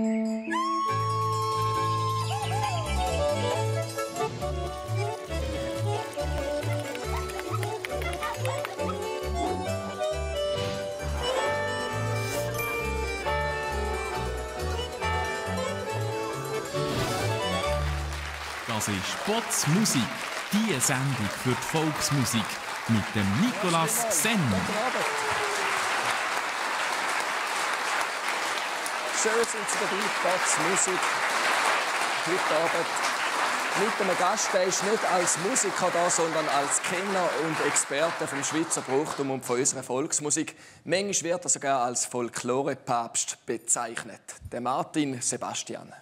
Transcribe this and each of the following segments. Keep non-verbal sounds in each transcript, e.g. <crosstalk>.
Das ist Bots Musik, die Sendung für die Volksmusik mit dem Nicolas Xen. Schön sind Sie dabei, Bots Musik. Heute Abend mit einem Gast, der ist nicht als Musiker da, sondern als Kenner und Experte vom Schweizer Brauchtum und von unserer Volksmusik. Manchmal wird er sogar als Folklore-Papst bezeichnet. Der Martin Sebastian.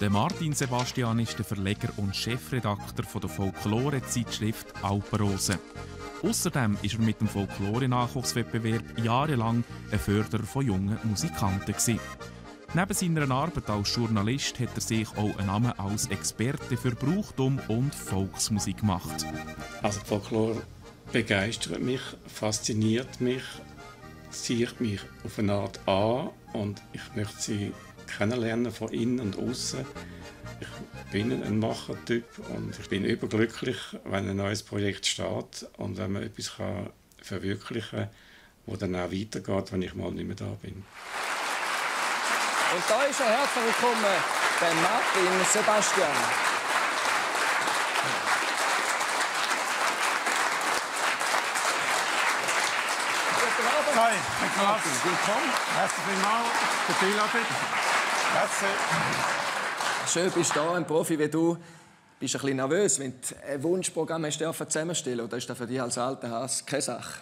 Der Martin Sebastian ist der Verleger und Chefredakteur der Folklore-Zeitschrift Alpenrose. Außerdem ist er mit dem Folklore-Nachwuchswettbewerb jahrelang ein Förderer von jungen Musikanten. Gewesen. Neben seiner Arbeit als Journalist hat er sich auch einen Namen als Experte für Brauchtum und Volksmusik gemacht. Also Folklore begeistert mich, fasziniert mich, zieht mich auf eine Art an und ich möchte sie kennenlernen von innen und außen. Ich bin ein Machertyp und ich bin überglücklich, wenn ein neues Projekt steht und wenn man etwas kann verwirklichen kann, das dann auch weitergeht, wenn ich mal nicht mehr da bin. Und da ist er herzlich willkommen, der Martin Sebastian. Guten Abend. Hi, Herr Martin. Willkommen. Herzlich willkommen für die Einladung. Merci. Schön, bist du da, ein Profi wie du. Bist du ein bisschen nervös, wenn du ein Wunschprogramm hast zusammenstellen Oder ist das für dich als alter Hass keine Sache?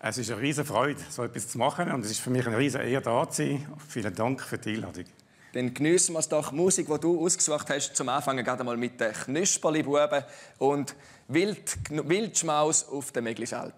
Es ist eine riesige Freude, so etwas zu machen. Und es ist für mich eine riesige Ehre, da zu sein. Vielen Dank für die Einladung. Dann geniessen wir es doch, die Musik, die du ausgesucht hast, zum Anfang gerade mal mit den Knüsperli-Buben und Wild, Wildschmaus auf der Meglisalp.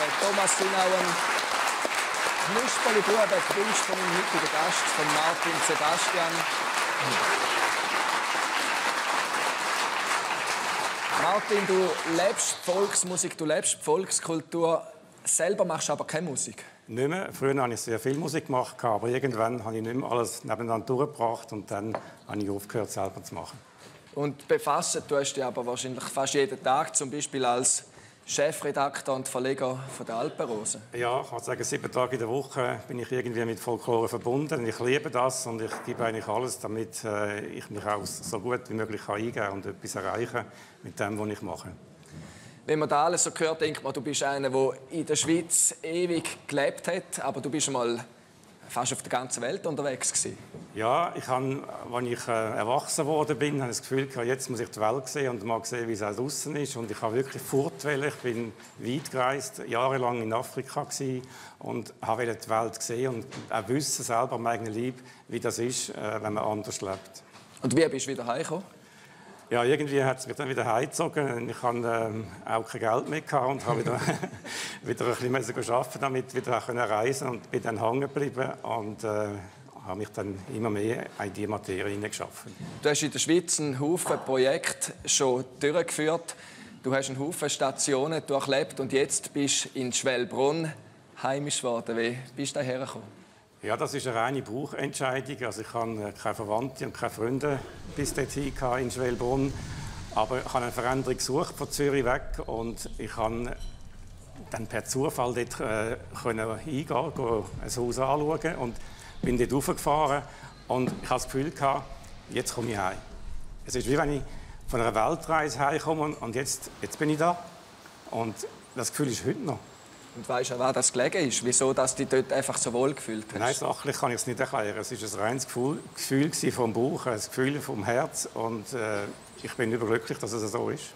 Der Thomas Sinauen. Knusperli Bube gewünscht von meinem heutigen Gast, von Martin Sebastian. Martin, du lebst Volksmusik, du lebst Volkskultur. Selber machst du aber keine Musik. Nicht mehr. Früher habe ich sehr viel Musik gemacht, aber irgendwann habe ich nicht mehr alles nebeneinander durchgebracht und dann habe ich aufgehört, selber zu machen. Und befassen tust du dich aber wahrscheinlich fast jeden Tag, zum Beispiel als Chefredakteur und Verleger von der Alpenrose. Ja, ich kann sagen, sieben Tage in der Woche bin ich irgendwie mit Folklore verbunden. Ich liebe das und ich gebe eigentlich alles, damit äh, ich mich auch so gut wie möglich eingeben kann und etwas erreichen mit dem, was ich mache. Wenn man das alles so hört, denkt man, du bist einer, der in der Schweiz ewig gelebt hat, aber du bist mal fast auf der ganzen Welt unterwegs gewesen. Ja, ich habe, als ich äh, erwachsen worden bin, habe ich das Gefühl gehabt, jetzt muss ich die Welt sehen und mal sehen, wie es auch draußen ist. Und ich habe wirklich fortwählen. Ich bin weit gereist, jahrelang in Afrika gewesen und habe die Welt sehen und auch wissen selber am eigenen Leib, wie das ist, äh, wenn man anders lebt. Und wie bist du wieder heimgekommen? Ja, irgendwie hat es mich dann wieder heimgezogen. Ich hatte ähm, auch kein Geld mehr gehabt und habe wieder, <laughs> wieder ein bisschen arbeiten, damit wieder reisen und bin dann hängen geblieben und äh, habe mich dann immer mehr in diese Materie geschafft. Du hast in der Schweiz einen Haufen Projekte schon durchgeführt. Du hast einen Haufen Stationen durchlebt und jetzt bist du in Schwellbrunn heimisch geworden. Wie bist du hierher gekommen? Ja, das ist eine reine Bauchentscheidung. Also ich habe äh, keine Verwandte und keine Freunde bis dorthin in Schwelbrunn. Aber ich habe eine Veränderung gesucht von Zürich weg und ich habe dann per Zufall dort äh, können eingehen, ein Haus anschauen und bin dort raufgefahren und ich habe das Gefühl gehabt, jetzt komme ich heim. Es ist wie wenn ich von einer Weltreise heimkomme und jetzt, jetzt bin ich da. Und das Gefühl ist heute noch. Und weißt du, wer das gelegen ist? Wieso dass du dich dort einfach so wohl gefühlt hast? Nein, sachlich kann ich es nicht erklären. Es war ein reines Gefühl, Gefühl vom Bauch, ein Gefühl vom Herz. Und äh, ich bin überglücklich, dass es so ist.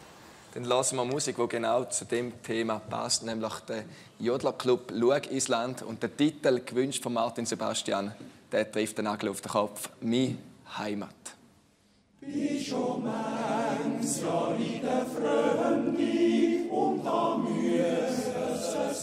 Dann lassen wir Musik, die genau zu dem Thema passt, nämlich der Jodlerclub Schau Island. Und der Titel, gewünscht von Martin Sebastian, der trifft den Nagel auf den Kopf. «Mi Heimat». Wie schon manches Jahr in der Fremde und da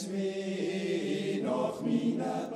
Jetzt mir noch mina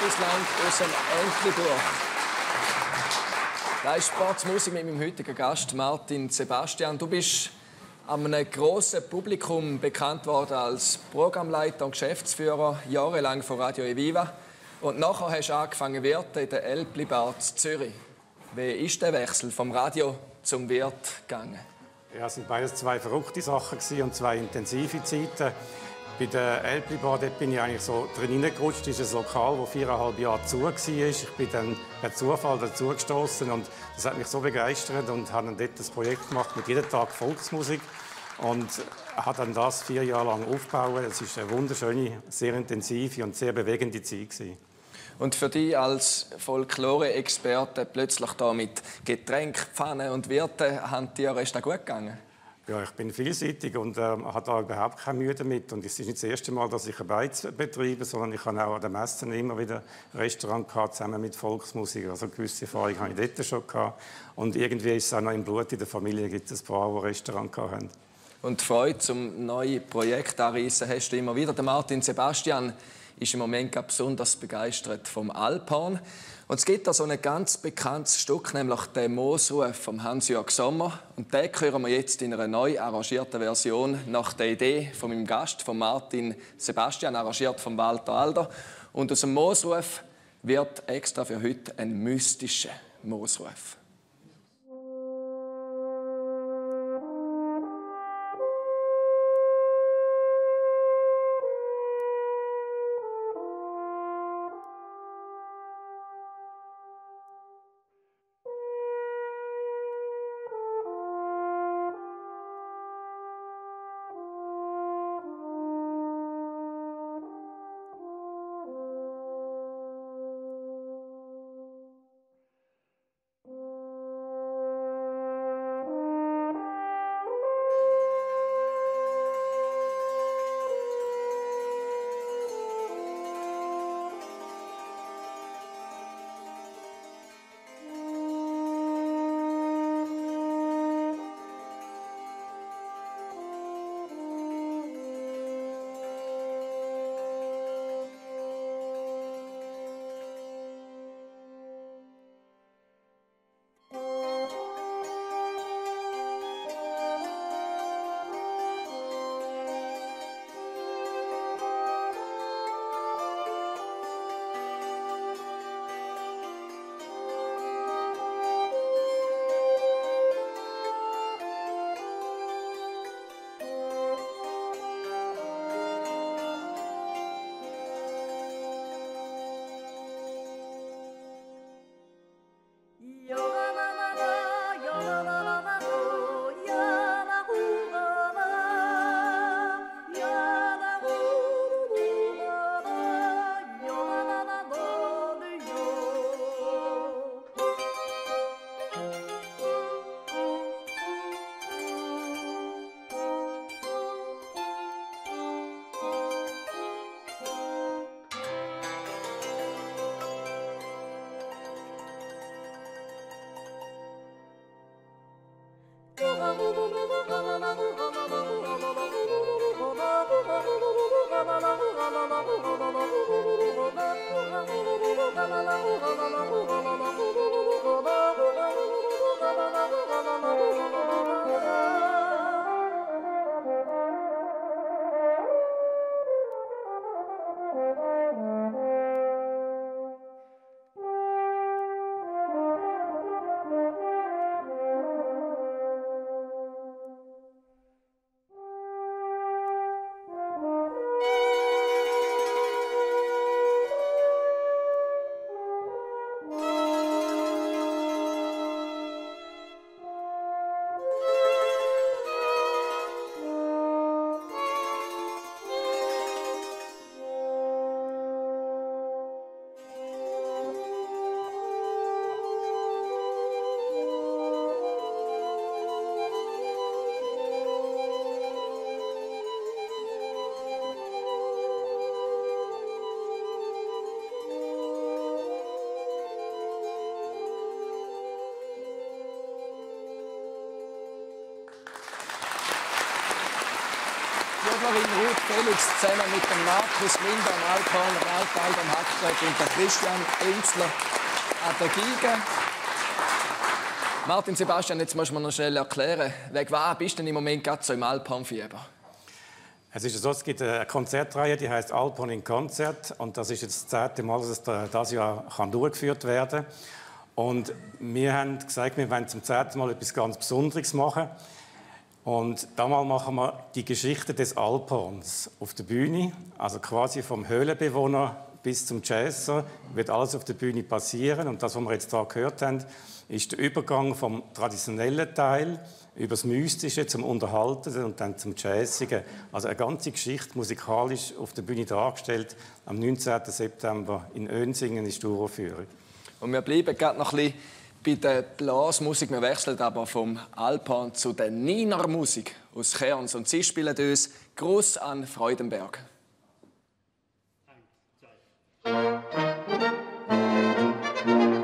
Luadisland aus dem Entlebuch. Das ist Sportsmusik mit meinem heutigen Gast Martin Sebastian. Du bist einem grossen Publikum bekannt worden als Programmleiter und Geschäftsführer, jahrelang von Radio Eviva. Und nachher hast du angefangen Wirte in der Elbli Bar Zürich. Wie ist der Wechsel vom Radio zum Wirt gegangen? Ja, es waren beides zwei verrückte Sachen und zwei intensive Zeiten. Bei der Elbli Bar bin ich eigentlich so drin reingerutscht. Das ist ein Lokal, das viereinhalb Jahre zu war. Ich bin dann per Zufall dazu gestoßen und das hat mich so begeistert und habe dort das Projekt gemacht mit jedem Tag Volksmusik und habe dann das vier Jahre lang aufgebaut. Es ist eine wunderschöne, sehr intensive und sehr bewegende Zeit gewesen. Und für dich als Folklore-Experte plötzlich da mit Getränk, Pfanne und Wirte hantieren, ist das gut gegangen? Ja, ich bin vielseitig und äh, habe da überhaupt keine Mühe damit. Und es ist nicht das erste Mal, dass ich ein Beiz betreibe, sondern ich habe auch an den Messen immer wieder Restaurant gehabt, zusammen mit Volksmusik. Also gewisse Erfahrung habe ich dort schon gehabt. Und irgendwie ist es auch noch im Blut in der Familie, gibt es ein paar, die Restaurant haben. Und Freude zum neuen Projekt anreißen hast du immer wieder. Der Martin Sebastian ist im Moment besonders begeistert vom Alphorn. Und es gibt da so ein ganz bekanntes Stück, nämlich den Moosruf von Hans-Jörg Sommer. Und den hören wir jetzt in einer neu arrangierten Version nach der Idee von meinem Gast, von Martin Sebastian, arrangiert von Walter Alder. Und aus dem Moosruf wird extra für heute ein mystischer Moosruf. Felix zusammen mit dem Markus Linder am Alphorn, Ralf Alban Hackstedt und der Christian Enzler an der Giga. Martin Sebastian, jetzt muss man noch schnell erklären, wegen was bist du im Moment gerade so im Alphorn-Fieber? Es ist so, es gibt eine Konzertreihe, die heißt Alphorn in Konzert und das ist jetzt das zehnte Mal, dass das Jahr kann durchgeführt werden Und wir haben gesagt, wir wollen zum zehnten Mal etwas ganz Besonderes machen. Und damals machen wir die Geschichte des Alphorns auf der Bühne, also quasi vom Höhlenbewohner bis zum Jazzer wird alles auf der Bühne passieren. Und das, was wir jetzt hier gehört haben, ist der Übergang vom traditionellen Teil über das Mystische zum Unterhaltenden und dann zum Jazzigen. Also eine ganze Geschichte musikalisch auf der Bühne dargestellt. Am 19. September in Önsingen ist die Uraufführung. Und wir bleiben gerade noch ein bisschen bei der Blasmusik. Wir wechseln aber vom Alpan zu der Niner Musik aus Kerns. Und sie spielen uns Gruß an Freudenberg. Ein, zwei.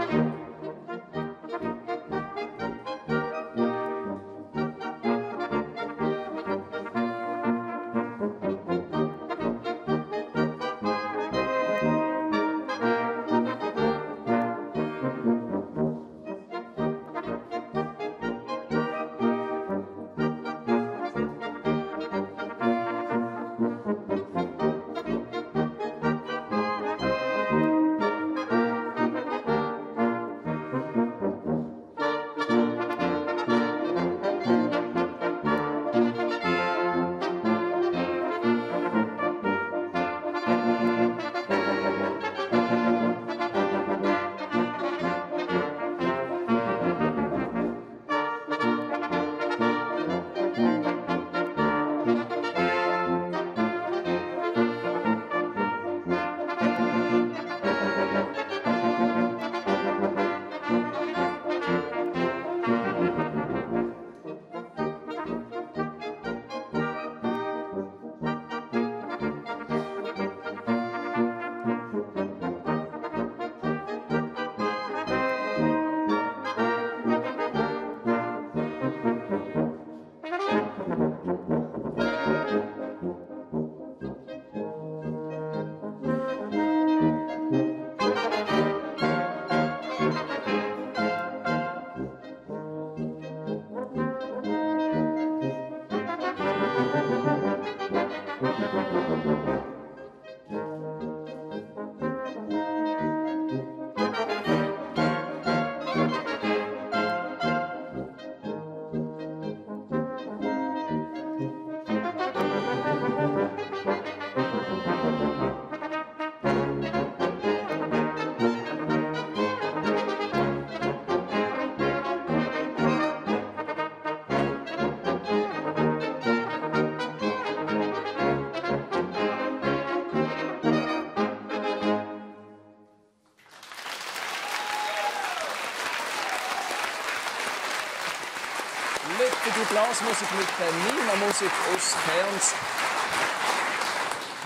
Blasmusik mit der Nina-Musik aus Kerns.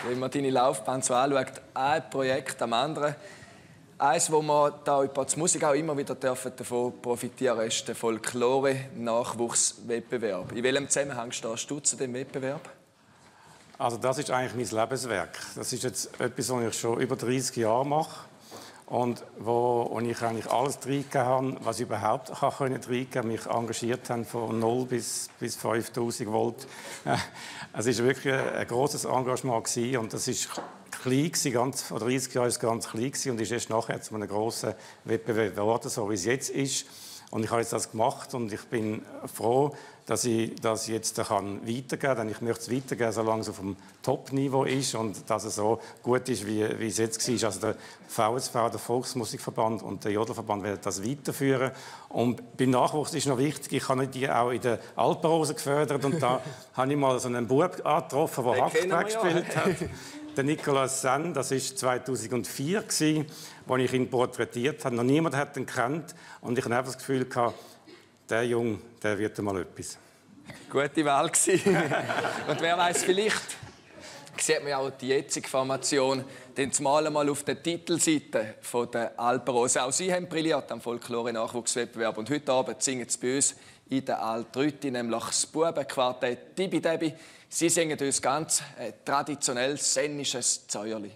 Wenn man deine Laufbahn so anschaut, ein Projekt am anderen. Eins, wo man da über die Musik auch immer wieder davon profitieren dürfen, ist der Folklore-Nachwuchswettbewerb. In welchem Zusammenhang stehst du zu dem Wettbewerb? Also das ist eigentlich mein Lebenswerk. Das ist jetzt etwas, was ich schon über 30 Jahre mache und wo, wo ich eigentlich alles reingegeben habe, was ich überhaupt kann mich engagiert habe von 0 bis, bis 5000 Volt. <laughs> Es war wirklich ein großes Engagement gewesen und das ist klein ganz, vor 30 Jahren ist es ganz klein gewesen und ist erst nachher zu einem grossen Wettbewerb geworden, so wie es jetzt ist. Und ich habe jetzt das gemacht und ich bin froh, dass ich das jetzt kann weitergeben kann. Denn ich möchte es weitergeben, solange es auf dem Top-Niveau ist und dass es so gut ist, wie, wie es jetzt war. Also der VSV, der Volksmusikverband und der Jodelverband werden das weiterführen. Und beim Nachwuchs ist noch wichtig, ich habe die auch in der Alpenrose gefördert und da <laughs> habe ich mal so einen Bub angetroffen, der Haftback gespielt hat. Der Nicolas Sen, das war 2004 als ich ihn porträtiert habe. Noch niemand hat ihn kennt und ich habe das Gefühl gehabt, der Junge, der wird mal etwas. Gute Wahl <laughs> Und wer weiß, vielleicht sieht man ja auch die jetzige Formation, dann zumal einmal auf der Titelseite der Alpenrose. Auch sie haben brilliert am Folklore-Nachwuchswettbewerb und heute Abend singen sie bei uns in der Altrütti, nämlich das Bubenquartett Dibi Debi. Sie singen uns ganz traditionelles sennisches Zäuerli.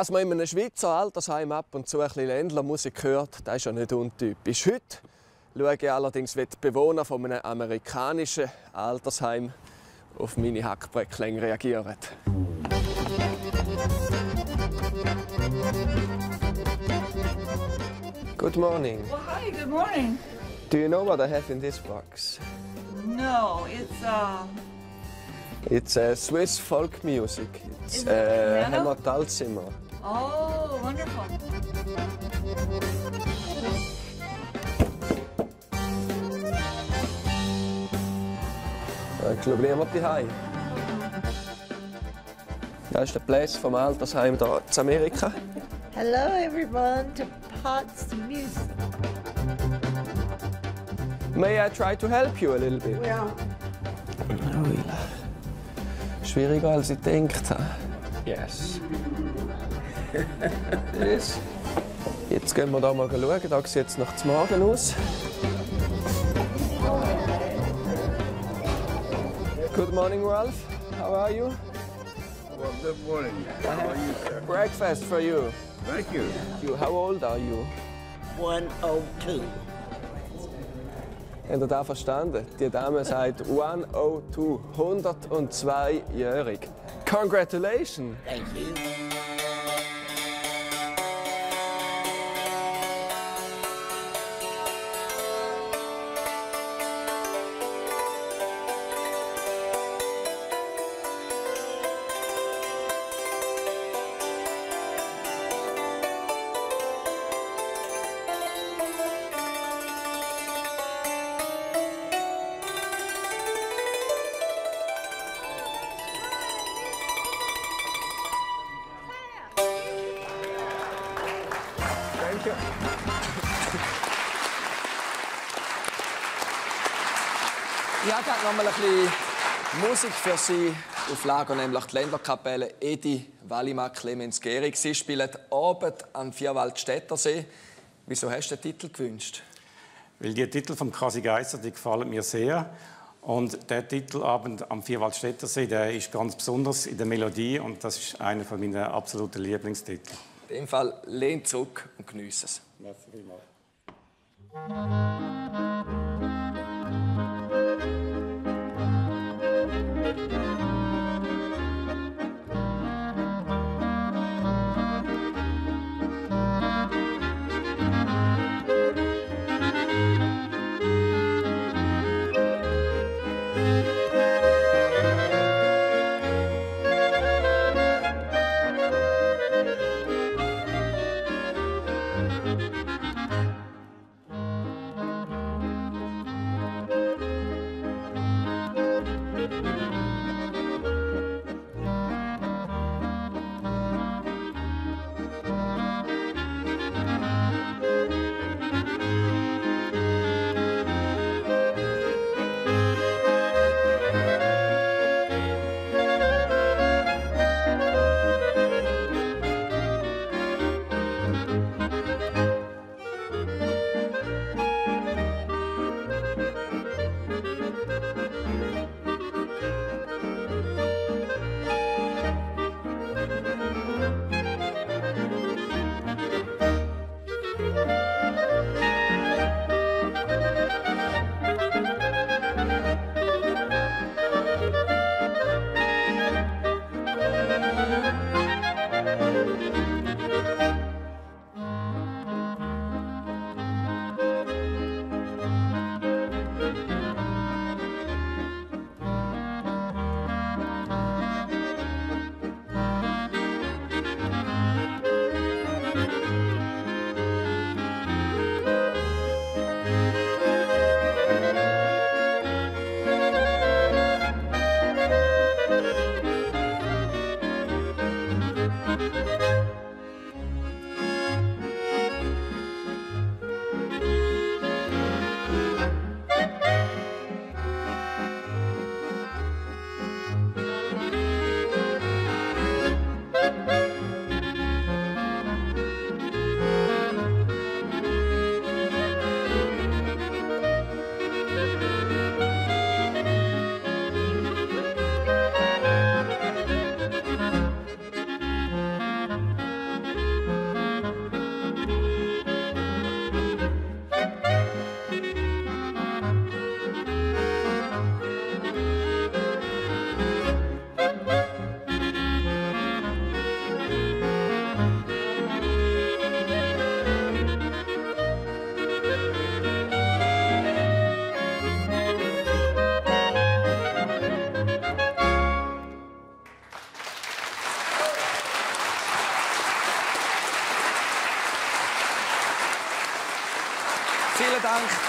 Dass man in einem Schweizer Altersheim ab und zu ein bisschen Ländlermusik hört, das ist ja nicht untypisch. Heute schaue ich allerdings, wie die Bewohner von einem amerikanischen Altersheim auf meine Hackbrettklänge reagieren. Good morning. Well, hi, good morning. Do you know what I have in this box? No, it's um, It's uh, Swiss folk music. It's uh, piano? Hämatalzimmer. Oh, wonderful. Ich glaube, niemand daheim. Das ist der Platz vom Altersheim hier in Amerika. Hello, everyone, to Potts Music. May I try to help you a little bit? Well, Schwieriger als ich gedacht habe. Yes. Yes. Jetzt gehen wir da mal schauen. Da sieht es nach dem Morgen aus. Good morning, Ralph. How are you? Well, good morning. How are you, sir? Breakfast for you. Thank you. You, how old are you? 102. Habt ihr das verstanden? Die Dame sagt 102, 102-jährig. Congratulations! Thank you. Musik für Sie auf Lager, nämlich die Ländlerkapelle Edi Wallimann Clemens Gehrig. Sie spielen Abend am Vierwaldstättersee. Wieso hast du den Titel gewünscht? Weil die Titel vom Kasi Geiser, die gefallen mir sehr. Und der Titelabend am Vierwaldstättersee, der ist ganz besonders in der Melodie und das ist einer von meinen absoluten Lieblingstitel. In dem Fall lehnt zurück und geniessen es. Merci vielmals.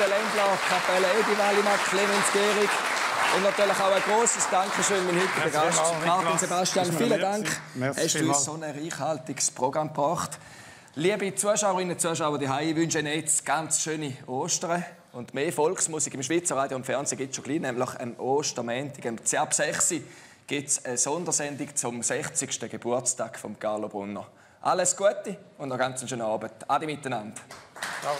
Der Ländler Kapelle Edi Wallimann, Clemens Gehrig. Und natürlich auch ein großes Dankeschön, mein heutiger Gast, Martin. Sebastian. Vielen Dank. Merci Hast du uns so ein reichhaltiges Programm gebracht. Liebe Zuschauerinnen und Zuschauer ich wünsche Ihnen jetzt ganz schöne Ostern. Und mehr Volksmusik im Schweizer Radio und Fernsehen gibt es schon gleich, nämlich am Ostermäntig, am 10 ab 6 Uhr gibt es eine Sondersendung zum 60. Geburtstag von Carlo Brunner. Alles Gute und noch ganz einen schönen Abend. Adi miteinander. Ciao.